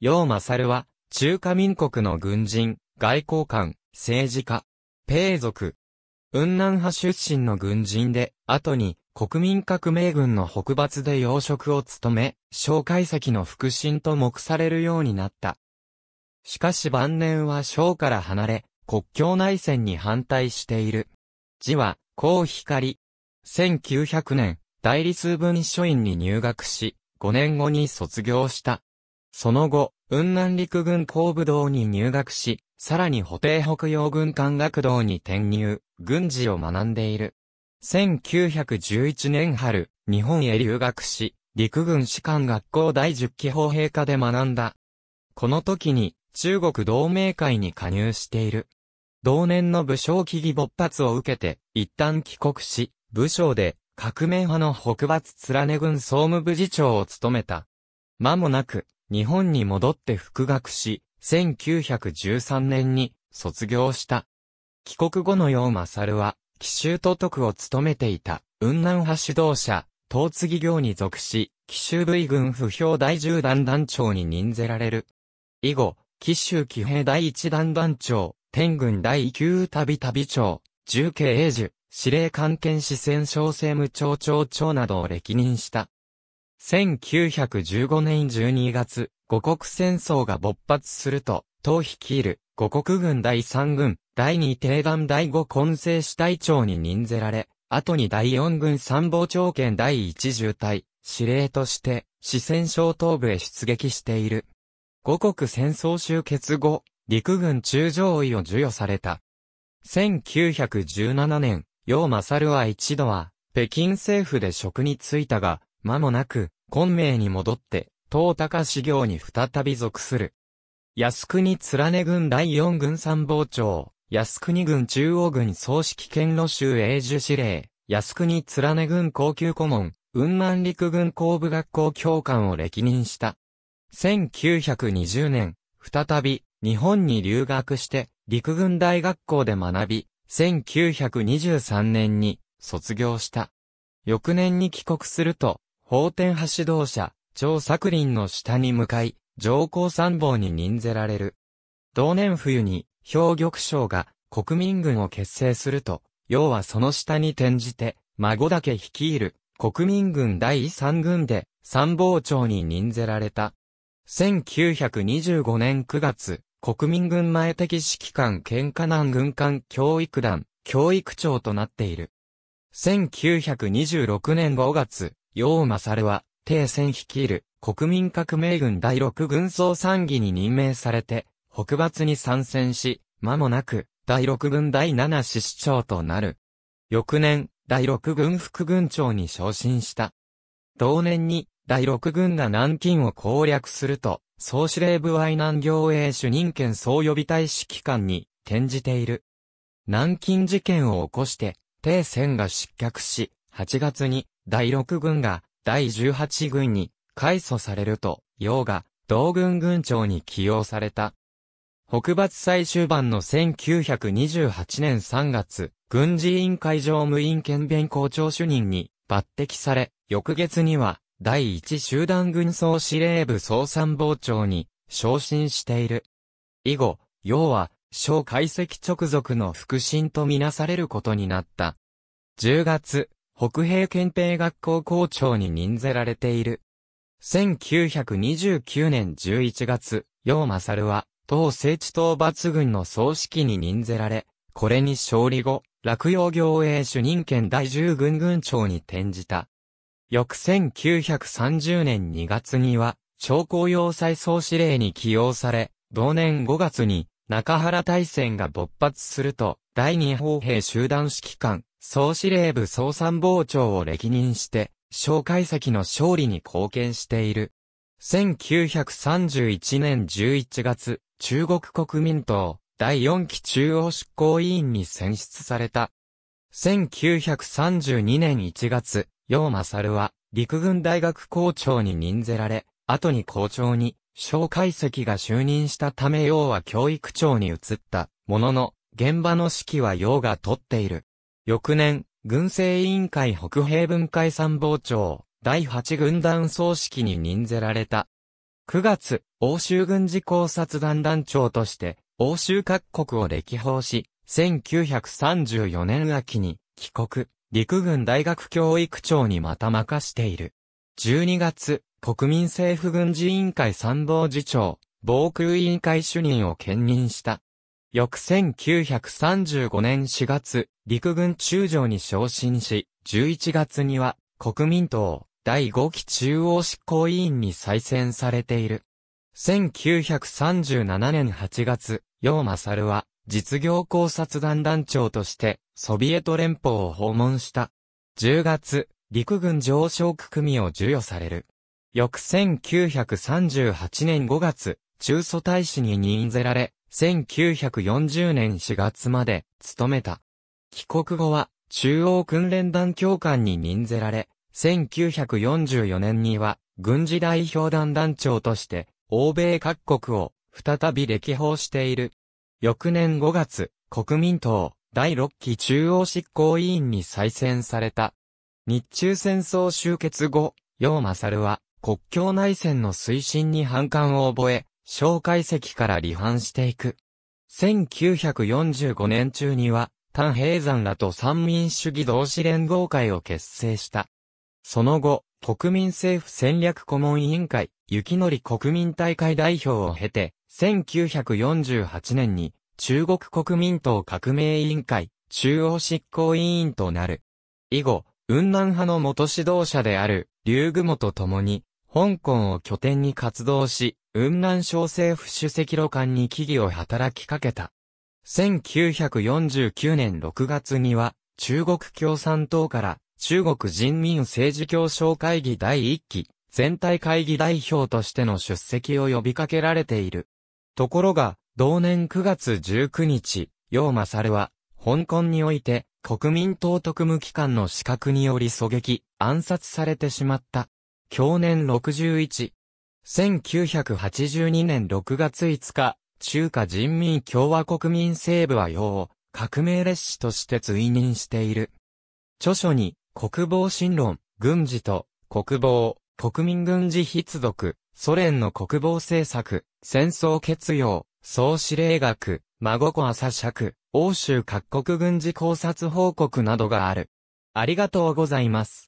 楊勝は、中華民国の軍人、外交官、政治家、兵族。雲南派出身の軍人で、後に国民革命軍の北伐で要職を務め、蒋介石の腹心と目されるようになった。しかし晩年は蒋から離れ、国境内戦に反対している。字は、高光。1900年、大理数文書院に入学し、5年後に卒業した。その後、雲南陸軍工部道に入学し、さらに補定北洋軍艦学堂に転入、軍事を学んでいる。1911年春、日本へ留学し、陸軍士官学校第10期砲兵科で学んだ。この時に、中国同盟会に加入している。同年の武将起義勃発を受けて、一旦帰国し、武将で、革命派の北伐連ね軍総務部次長を務めた。間もなく、日本に戻って復学し、1913年に卒業した。帰国後の楊勝は、奇襲都督を務めていた、雲南派指導者、東次業に属し、奇襲部位軍不評第10団団長に任ぜられる。以後、奇襲騎兵第1団団長、天軍第9旅旅長、重慶英樹、司令官兼四川省政務庁長長などを歴任した。1915年12月、五国戦争が勃発すると、党率いる五国軍第3軍、第2定団第5混成支隊長に任ぜられ、後に第4軍参謀長兼第1重隊、司令として、四川省東部へ出撃している。五国戦争終結後、陸軍中将位を授与された。1917年、楊勝は一度は、北京政府で職に就いたが、間もなく、昆明に戻って、東高修行に再び属する。靖国連ね軍第四軍参謀長、靖国軍中央軍総指揮兼路州永寿司令、靖国連ね軍高級顧問、雲南陸軍工部学校教官を歴任した。1920年、再び、日本に留学して、陸軍大学校で学び、1923年に卒業した。翌年に帰国すると、法天派指導者、張作林の下に向かい、上皇参謀に任ぜられる。同年冬に、兵玉将が国民軍を結成すると、要はその下に転じて、孫だけ率いる国民軍第3軍で参謀長に任ぜられた。1925年9月、国民軍前敵指揮官県下南軍艦教育団、教育長となっている。1926年5月、楊勝は、帝戦率いる国民革命軍第6軍総参議に任命されて、北伐に参戦し、間もなく、第6軍第7師師長となる。翌年、第6軍副軍長に昇進した。同年に、第6軍が南京を攻略すると、総司令部愛南行営主任権総予備隊指揮官に転じている。南京事件を起こして、帝戦が失脚し、8月に第6軍が第18軍に改祖されると、楊が同軍軍長に起用された。北伐最終盤の1928年3月、軍事委員会常務委員兼弁校長主任に抜擢され、翌月には第一集団軍総司令部総参謀長に昇進している。以後、楊は、小解析直属の腹心とみなされることになった。10月、北平憲兵学校校長に任ぜられている。1929年11月、楊勝は、当聖地討伐軍の総指揮に任ぜられ、これに勝利後、落葉行営主任権第10軍軍長に転じた。翌1930年2月には、超高要塞総司令に起用され、同年5月に中原大戦が勃発すると、第二砲兵集団指揮官、総司令部総参謀長を歴任して、小解析の勝利に貢献している。1931年11月、中国国民党第4期中央執行委員に選出された。1932年1月、楊勝は、陸軍大学校長に任ぜられ、後に校長に、小解析が就任したため楊は教育長に移ったものの、現場の指揮は楊が取っている。翌年、軍政委員会北平文会参謀長、第8軍団総指揮に任ぜられた。9月、欧州軍事考察団団長として、欧州各国を歴訪し、1934年秋に帰国、陸軍大学教育長にまた任している。12月、国民政府軍事委員会参謀次長、防空委員会主任を兼任した。翌1935年4月、陸軍中将に昇進し、11月には国民党第5期中央執行委員に再選されている。1937年8月、楊正は実業考察団団長としてソビエト連邦を訪問した。10月、陸軍上昇区組を授与される。翌1938年5月、中祖大使に任ぜられ、1940年4月まで務めた。帰国後は中央訓練団教官に任ぜられ、1944年には軍事代表団団長として欧米各国を再び歴訪している。翌年5月、国民党第6期中央執行委員に再選された。日中戦争終結後、楊正は国境内戦の推進に反感を覚え、小解析から離反していく。1945年中には、丹平山らと三民主義同志連合会を結成した。その後、国民政府戦略顧問委員会、雪のり国民大会代表を経て、1948年に中国国民党革命委員会、中央執行委員となる。以後、雲南派の元指導者である、劉具と共に、香港を拠点に活動し、雲南省政府主席路官に起義を働きかけた。1949年6月には、中国共産党から中国人民政治協商会議第1期全体会議代表としての出席を呼びかけられている。ところが、同年9月19日、楊正は、香港において国民党特務機関の資格により狙撃、暗殺されてしまった。去年61。1982年6月5日、中華人民共和国民政府は楊を革命列士として追認している。著書に国防新論、軍事と国防、国民軍事必読、ソ連の国防政策、戦争決要、総司令学、孫子朝尺、欧州各国軍事考察報告などがある。ありがとうございます。